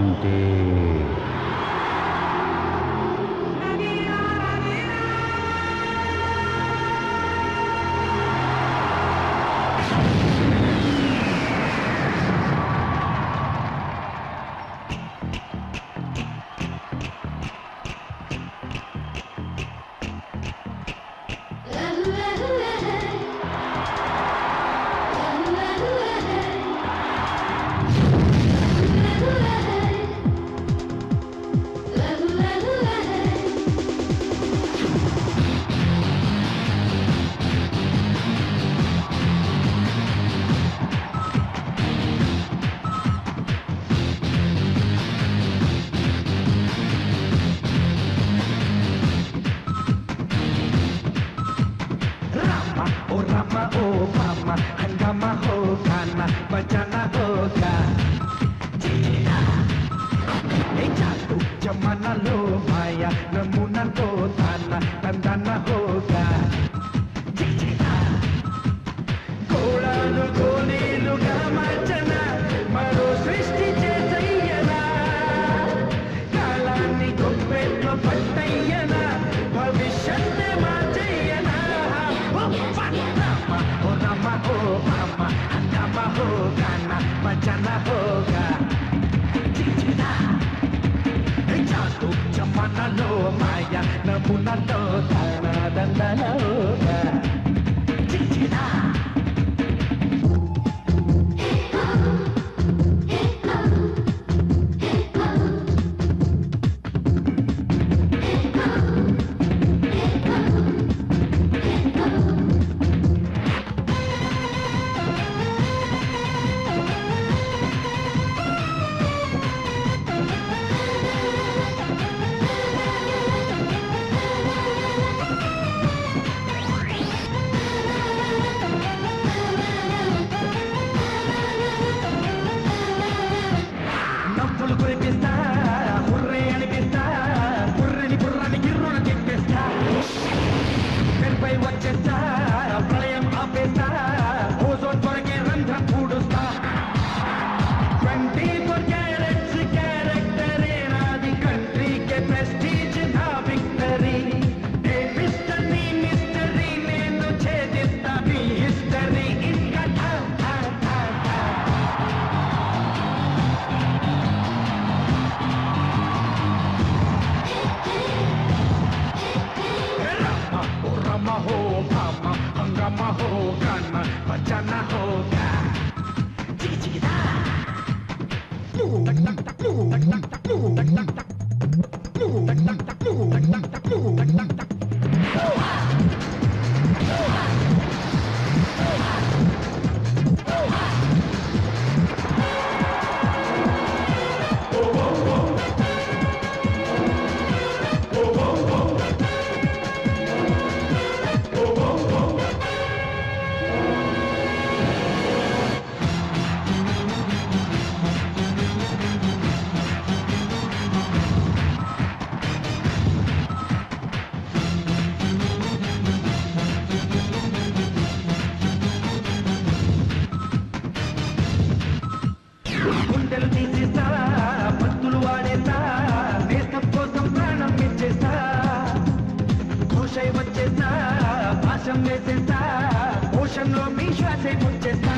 शांति हंगामा हो जमाना लो माया नमूना तो హోగాన భజన హోగా జిజినా జాదు జమనలో మాయ నమునతో తన దందన హోగా జిజినా నవ్వులు just मामा होगा ना बचाना होगा Tick tick tick tick tick tick tick tick tick tick tick tick గుండెలు తీసేస్తా భక్తులు వాడేస్తా దేశం కోసం ప్రాణం ఇచ్చేస్తా. ఘోషై వచ్చేస్తా భాషం వేసేస్తా ఓషన్లో మీ శ్వాసై ముంచేస్తా.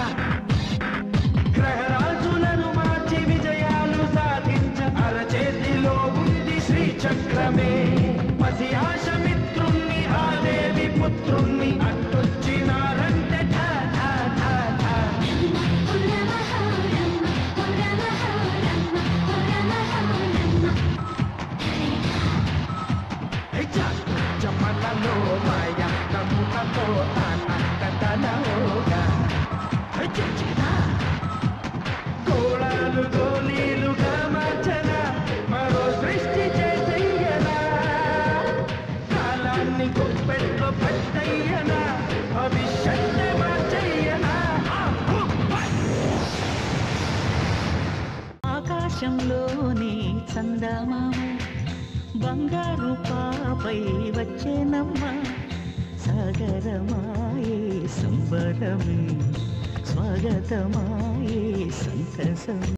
జమనలో మాయ కోళాలు మార్చన మరో సృష్టి చేసయ్యనా కాలాన్ని పట్టయ్యనా భవిష్యత్తు మార్చయ్యనా ఆకాశంలోని చందమామ బంగారు పాపై വരമേ സ്വാഗതമായി സന്തസം